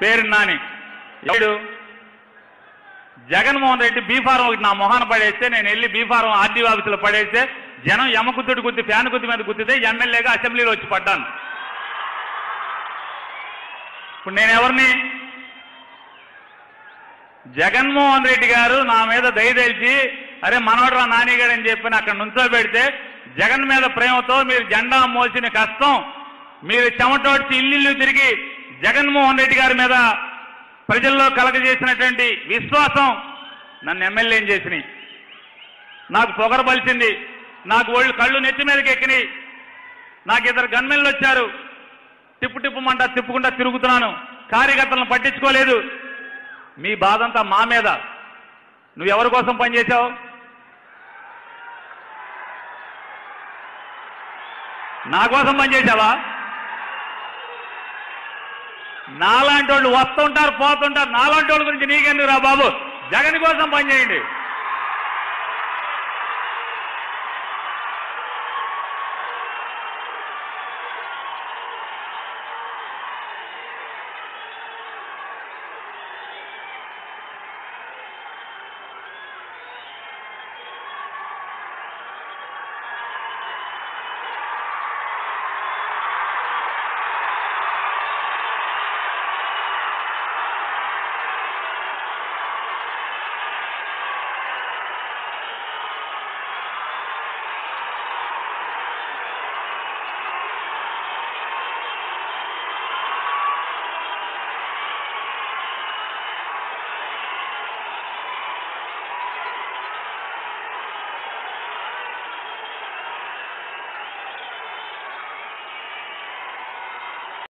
పేరు నాని ఎవడు జగన్మోహన్ రెడ్డి బీఫారం ఒకటి నా మొహాన పడేస్తే నేను వెళ్ళి బీఫారం ఆర్డీ ఆఫీసులో పడేస్తే జనం యమకుత్తుడు గుద్ది ఫ్యాన్ గుద్ది మీద గుద్దితే ఎమ్మెల్యేగా అసెంబ్లీలో వచ్చి పడ్డాను. ఇప్పుడు నేను ఎవరిని? జగన్మోహన్ రెడ్డి గారు నా మీద దయదలిచి అరే మనవడరా నానిగాడు అని చెప్పి అక్కడ నుంచో పెడితే జగన్ మీద ప్రేమతో మీరు జెండా మోసిన కష్టం మీరు చెమటోడ్చి ఇల్లు తిరిగి జగన్మోహన్ రెడ్డి గారి మీద ప్రజల్లో కలగజేసినటువంటి విశ్వాసం నన్ను ఎమ్మెల్యేం చేసినాయి. నాకు పొగర బలిసింది. నాకు ఒళ్ళు కళ్ళు నెత్తి మీదకి ఎక్కినాయి. నాకు ఇద్దరు గన్మెన్లు వచ్చారు. టిప్పు టిప్పుమంట తిప్పుకుంటా తిరుగుతున్నాను. కార్యకర్తలను పట్టించుకోలేదు. మీ బాధంతా మా మీద. నువ్వు ఎవరి కోసం పనిచేశావు నా కోసం పనిచేశావా నాలాంటి వాళ్ళు వస్తుంటారు పోతుంటారు. నాలాంటి వాళ్ళ గురించి నీకెందుకు రా బాబు? జగన్ కోసం పనిచేయండి.